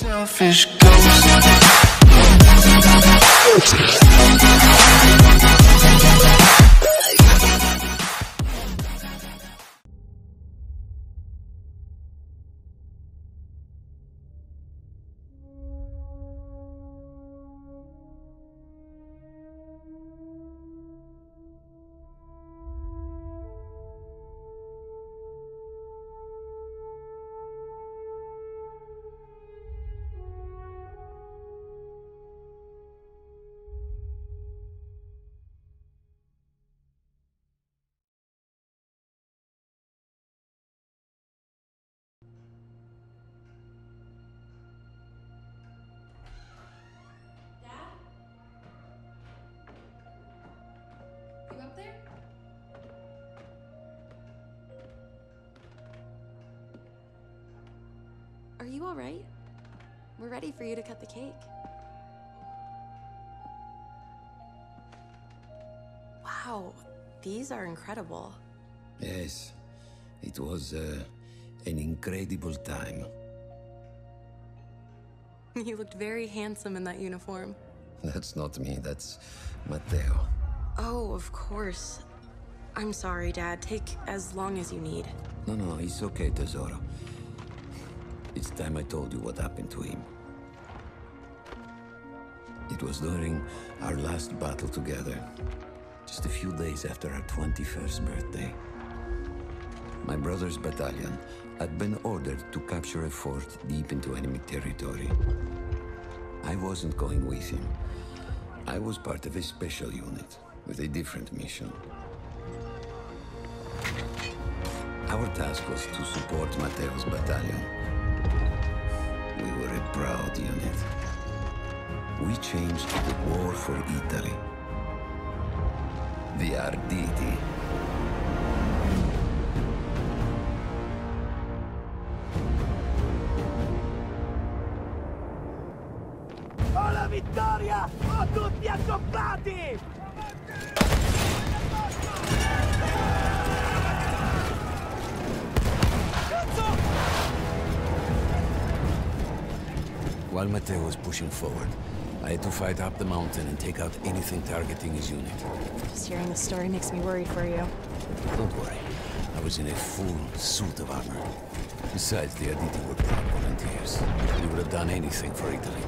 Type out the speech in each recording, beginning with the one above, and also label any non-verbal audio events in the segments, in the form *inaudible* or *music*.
Selfish ghost. The cake. Wow, these are incredible. Yes, it was uh, an incredible time. *laughs* You looked very handsome in that uniform. That's not me, that's Matteo. Oh, of course. I'm sorry, Dad. Take as long as you need. No, no, it's okay, Tesoro. It's time I told you what happened to him. It was during our last battle together, just a few days after our 21st birthday. My brother's battalion had been ordered to capture a fort deep into enemy territory. I wasn't going with him. I was part of a special unit with a different mission. Our task was to support Matteo's battalion. We were a proud unit. We changed the war for Italy. The Arditi. Ho la vittoria! Ho tutti accoppiati! While Matteo was pushing forward, I had to fight up the mountain and take out anything targeting his unit. Just hearing the story makes me worry for you. Don't worry. I was in a full suit of armor. Besides, the Arditi were proud volunteers. They would have done anything for Italy.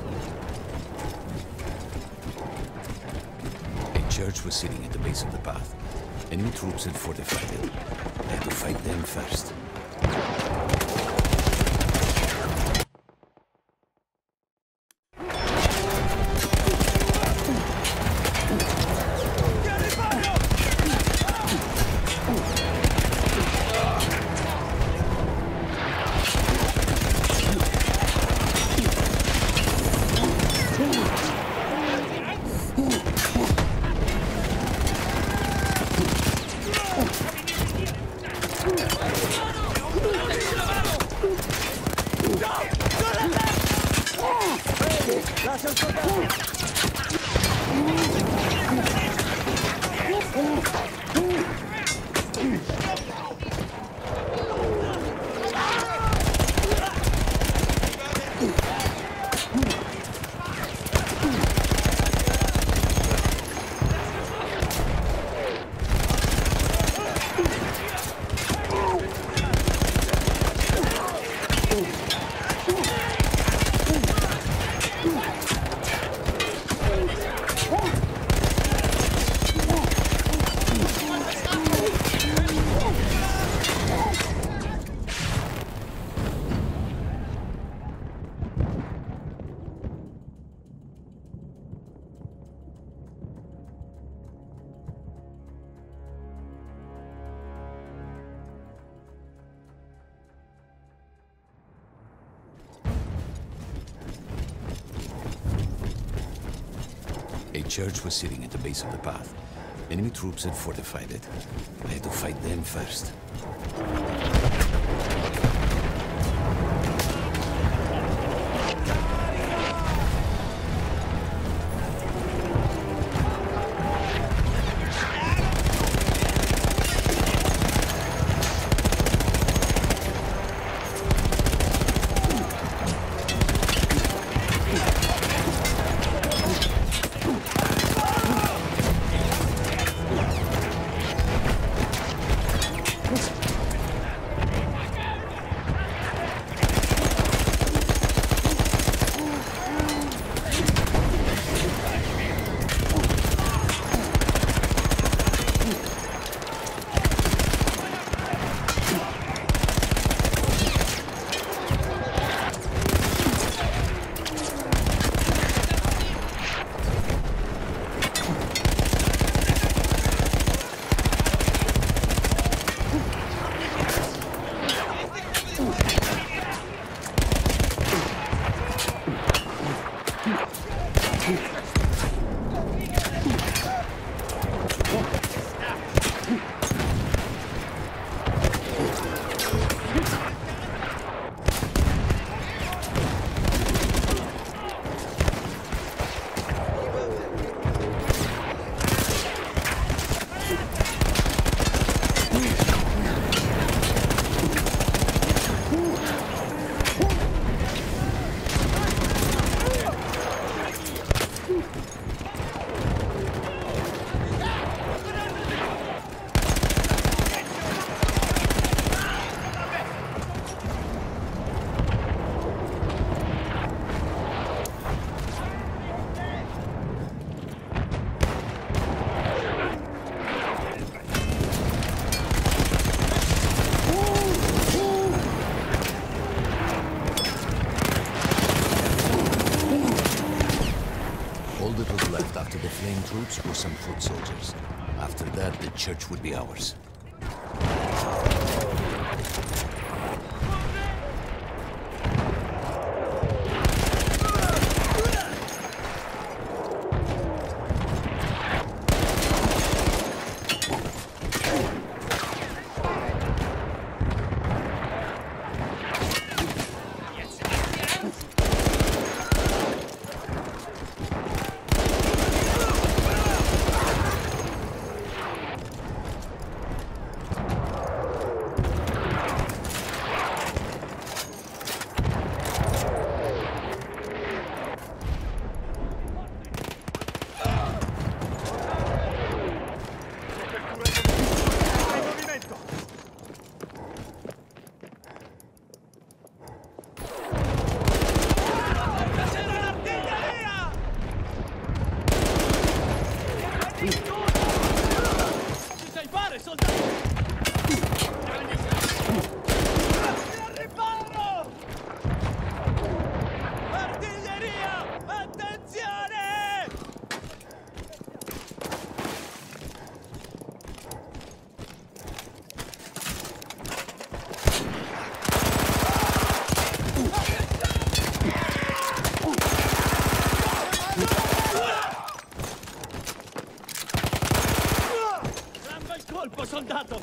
A church was sitting at the base of the path. Enemy troops had fortified it. I had to fight them first. Church was sitting at the base of the path. Enemy troops had fortified it. I had to fight them first. Soldato!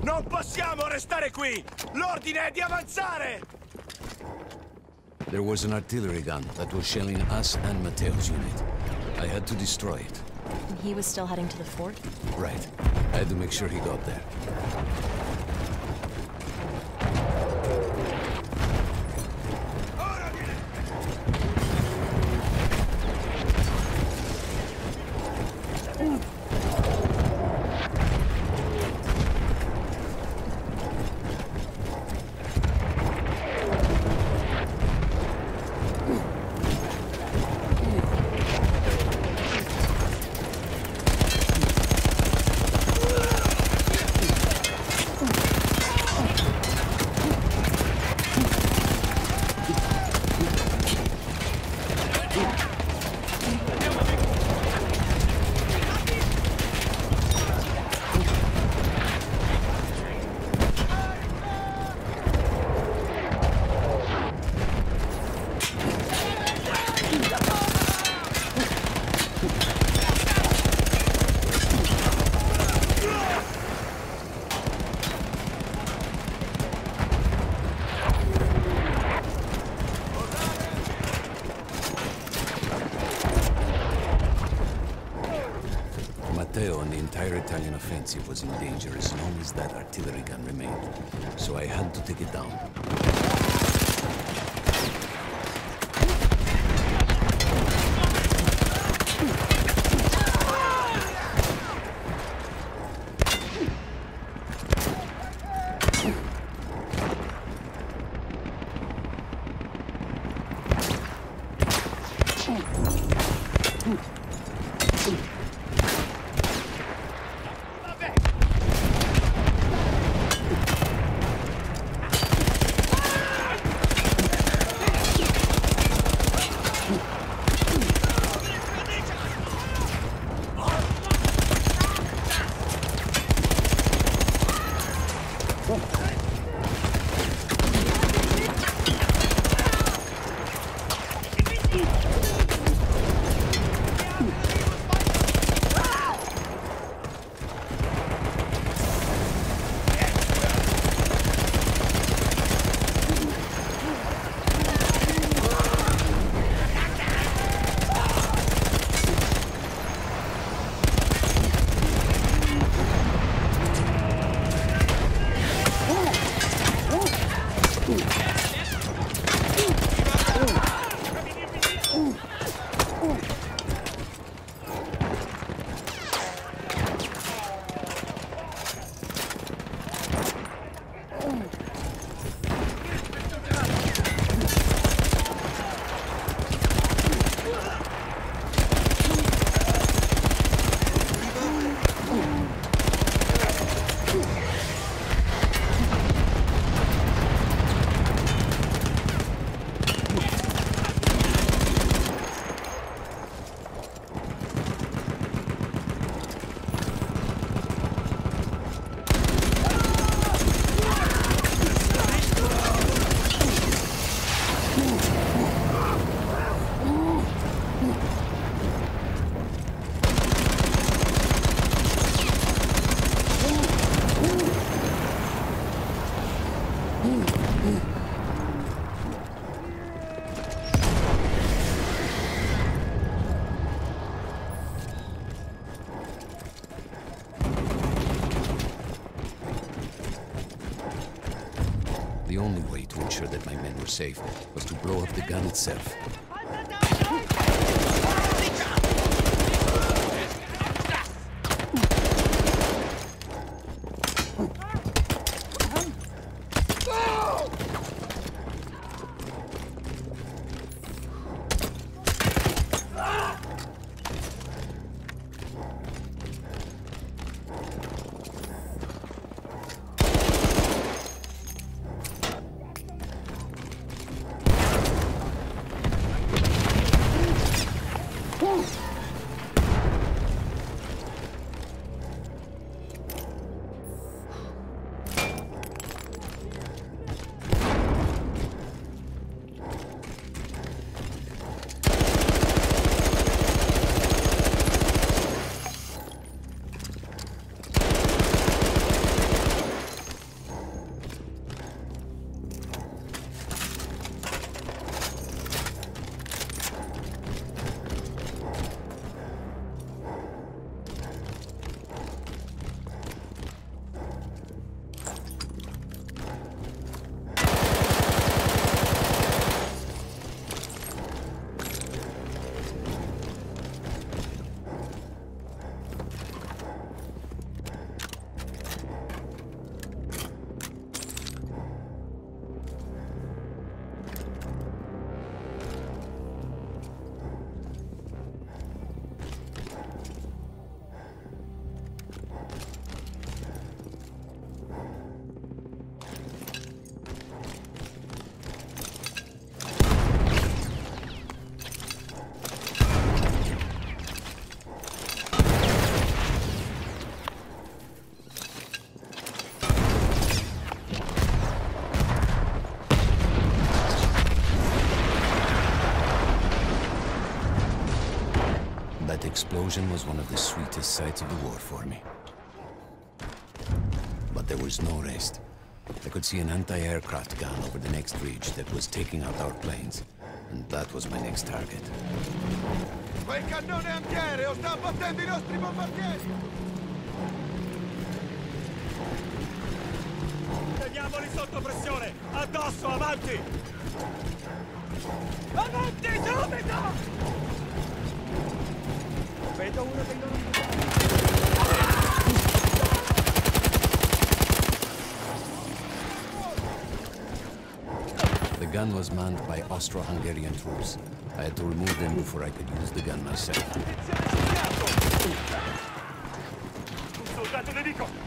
Non possiamo restare qui! L'ordine è di avanzare! There was an artillery gun that was shelling us and Matteo's unit. I had to destroy it. He was still heading to the fort? Right. I had to make sure he got there. Matteo and the entire Was in danger as long as that artillery gun remained. So I had to take it down. The only way to ensure that my men were safe was to blow up the gun itself. That explosion was one of the sweetest sights of the war for me. But there was no rest. I could see an anti-aircraft gun over the next ridge that was taking out our planes. And that was my next target. Quel cannone antiaereo sta abbattendo i nostri bombardieri! Teniamoli sotto pressione! Addosso, avanti! Avanti, subito! The gun was manned by Austro-Hungarian troops. I had to remove them before I could use the gun myself. Soldato nemico!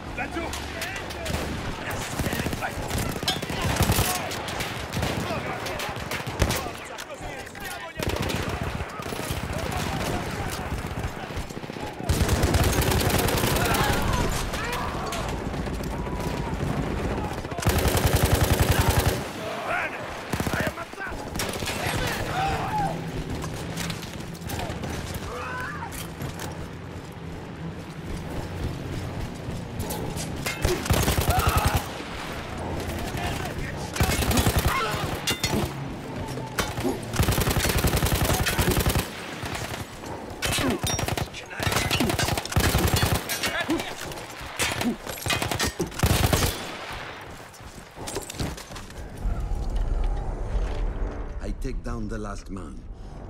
Last man.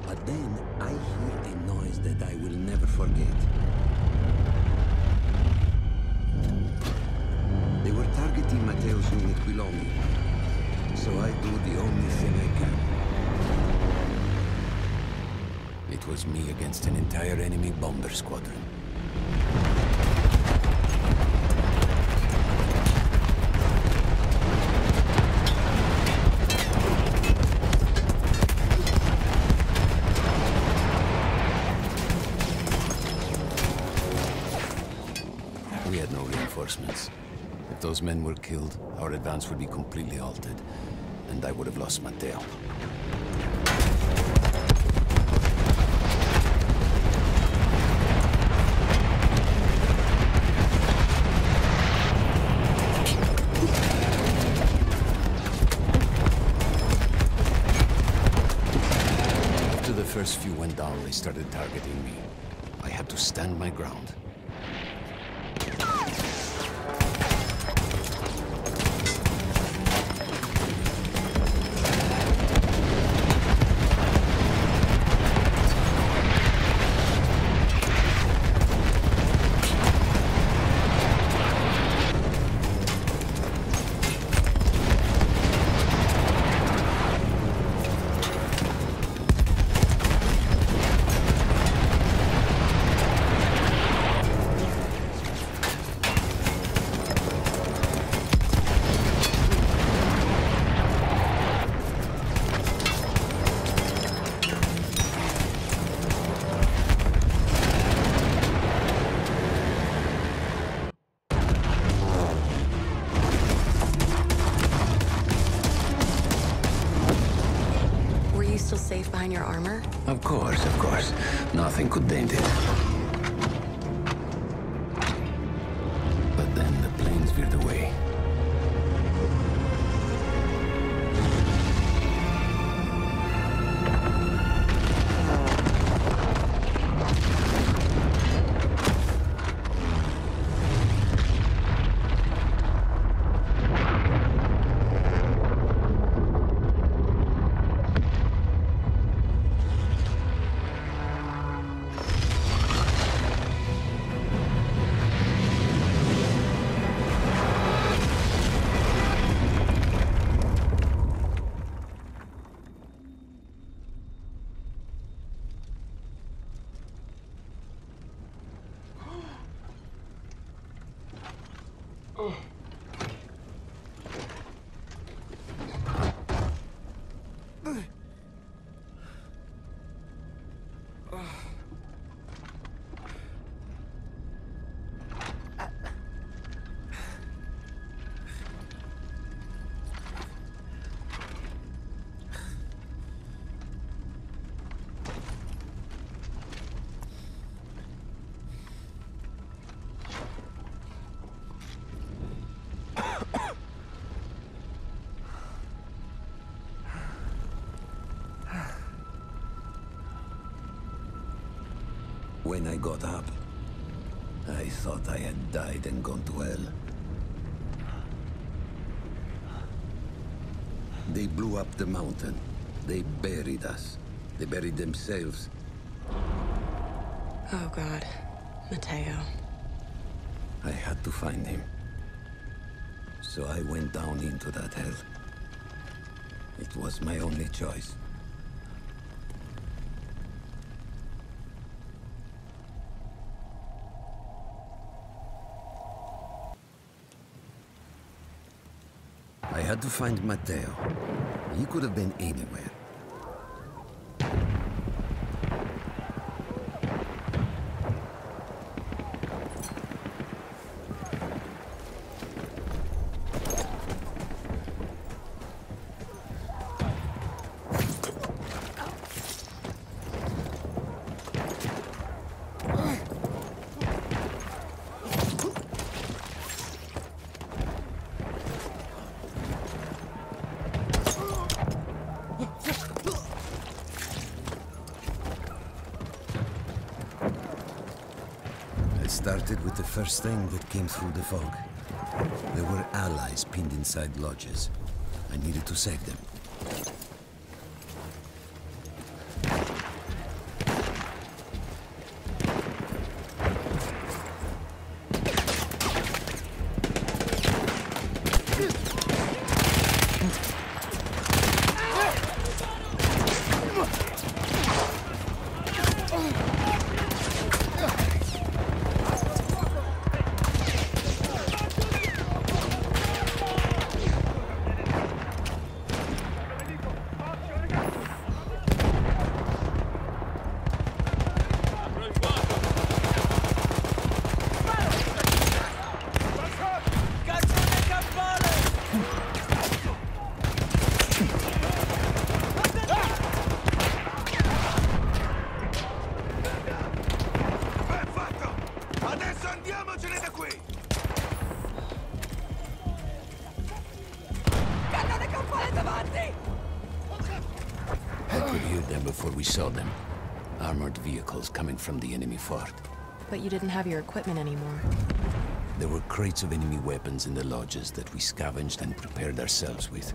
But then I hear a noise that I will never forget. They were targeting Mateusz and Quilomi. So I do the only thing I can. It was me against an entire enemy bomber squadron. Men were killed, our advance would be completely halted, and I would have lost Matteo. After the first few went down, they started targeting me. I had to stand my ground. When I got up, I thought I had died and gone to hell. They blew up the mountain. They buried us. They buried themselves. Oh god. Matteo. I had to find him. So I went down into that hell. It was my only choice. To find Matteo. He could have been anywhere. I started with the first thing that came through the fog. There were allies pinned inside lodges. I needed to save them. Ben fatto! Adesso andiamocene da qui! I could hear them before we saw them. Armored vehicles coming from the enemy fort. But you didn't have your equipment anymore. There were crates of enemy weapons in the lodges that we scavenged and prepared ourselves with.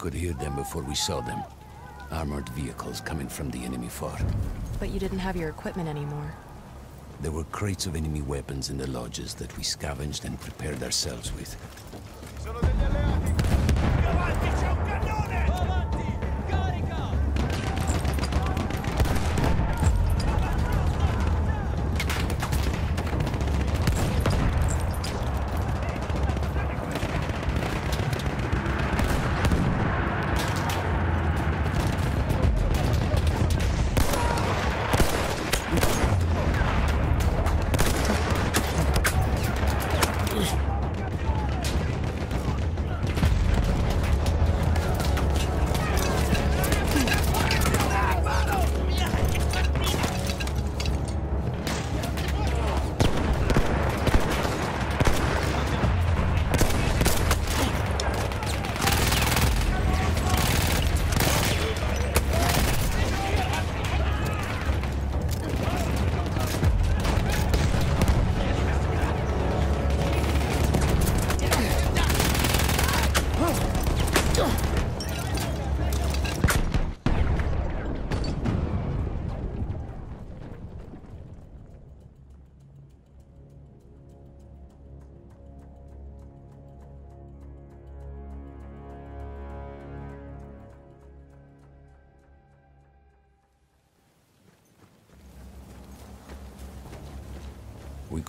Could hear them before we saw them. Armored vehicles coming from the enemy fort. But you didn't have your equipment anymore. There were crates of enemy weapons in the lodges that we scavenged and prepared ourselves with.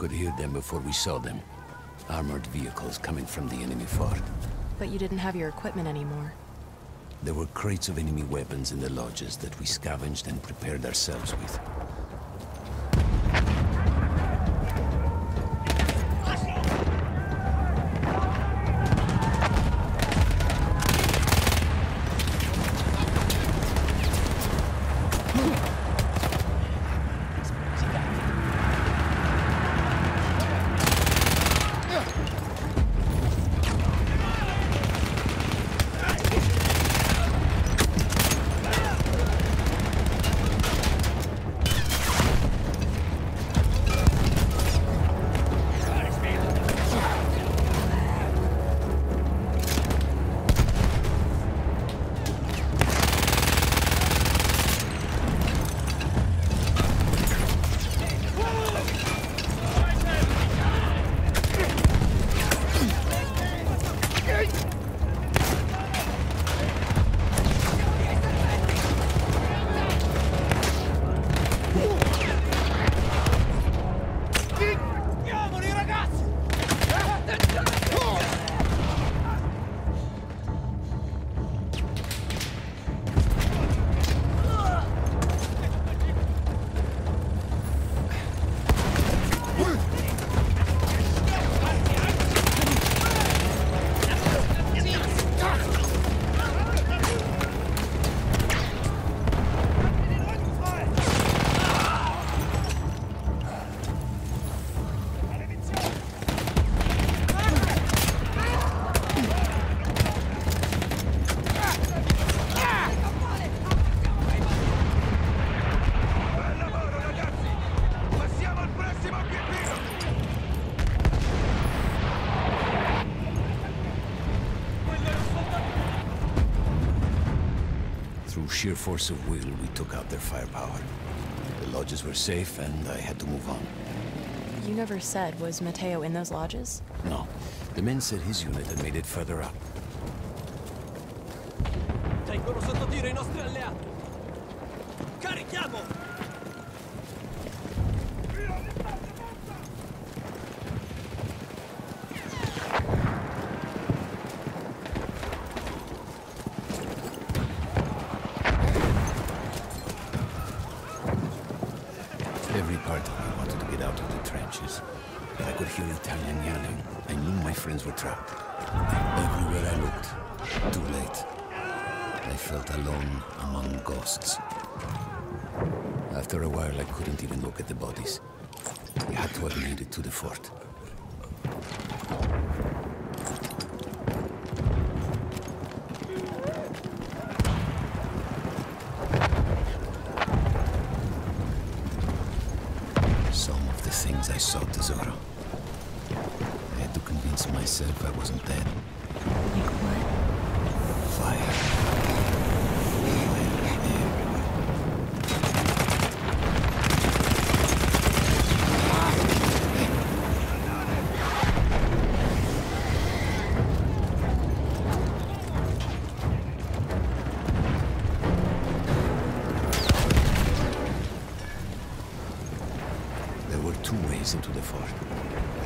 Could hear them before we saw them. Armored vehicles coming from the enemy fort. But you didn't have your equipment anymore. There were crates of enemy weapons in the lodges that we scavenged and prepared ourselves with. Sheer force of will, we took out their firepower. The lodges were safe, and I had to move on. You never said, was Matteo in those lodges? No, the men said his unit had made it further up. Tengono sotto tiro i nostri alleati! Carichiamo! Of me wanted to get out of the trenches. But I could hear Italian yelling. I knew my friends were trapped. Everywhere I looked, too late. I felt alone among ghosts. After a while, I couldn't even look at the bodies. We had to have made it to the fort.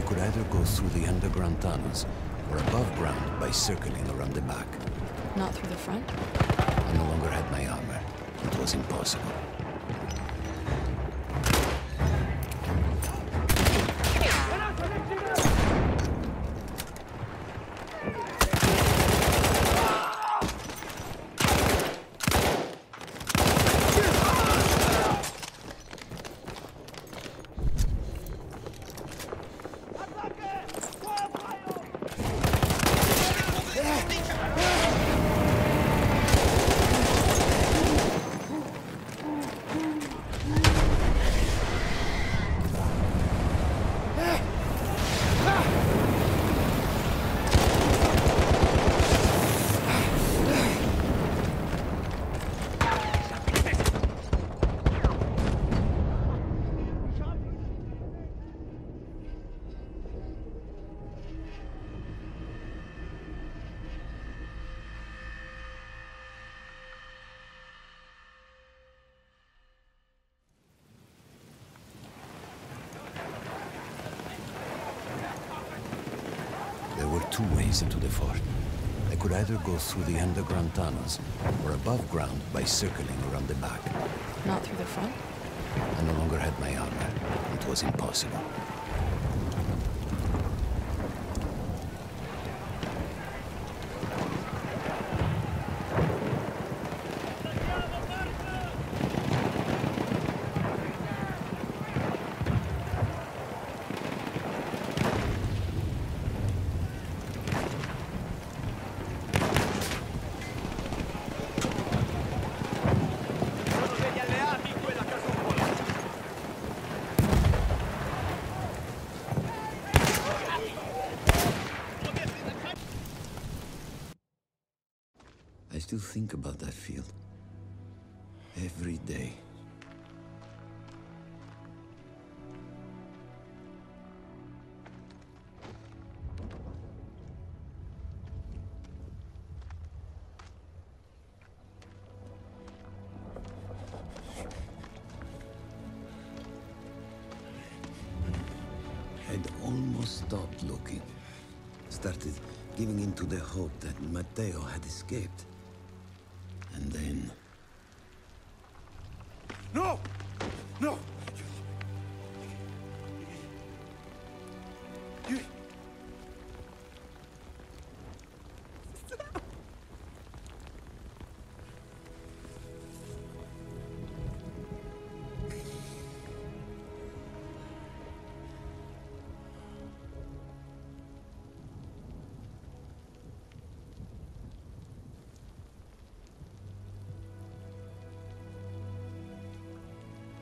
Could either go through the underground tunnels or above ground by circling around the back. Not through the front? I no longer had my armor. It was impossible. Two ways into the fort. I could either go through the underground tunnels or above ground by circling around the back. Not through the front? I no longer had my armor. It was impossible. I still think about that field. Every day. I'd almost stopped looking. Started giving in to the hope that Matteo had escaped.